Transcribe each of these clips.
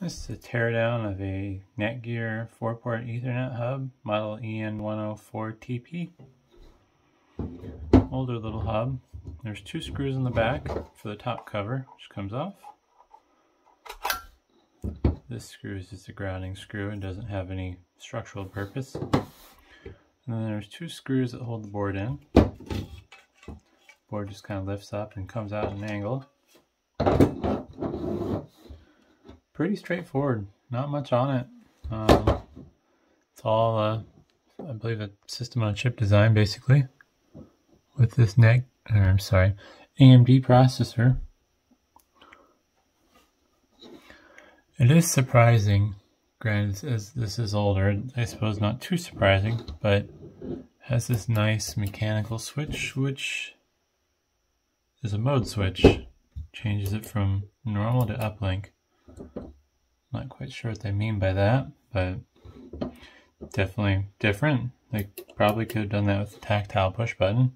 This is a teardown of a Netgear 4-port Ethernet hub, model EN104TP. Older little hub. There's two screws in the back for the top cover, which comes off. This screw is just a grounding screw and doesn't have any structural purpose. And then there's two screws that hold the board in. Board just kind of lifts up and comes out at an angle pretty straightforward. Not much on it. Um, it's all, uh, I believe, a system on chip design, basically, with this NEC, or I'm sorry, AMD processor. It is surprising, granted, as this is older, I suppose not too surprising, but has this nice mechanical switch, which is a mode switch. Changes it from normal to uplink. Not quite sure what they mean by that, but definitely different. They probably could have done that with the tactile push button.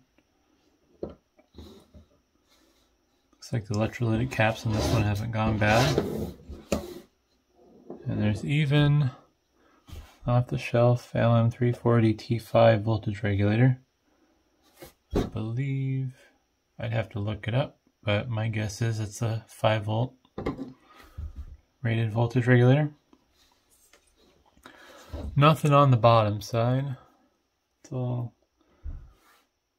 Looks like the electrolytic caps on this one haven't gone bad. And there's even off the shelf LM340 T5 voltage regulator. I believe I'd have to look it up, but my guess is it's a 5 volt rated voltage regulator. Nothing on the bottom side. It's all,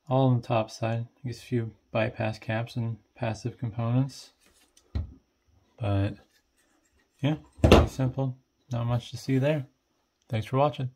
all on the top side. I guess a few bypass caps and passive components. But yeah, pretty simple. Not much to see there. Thanks for watching.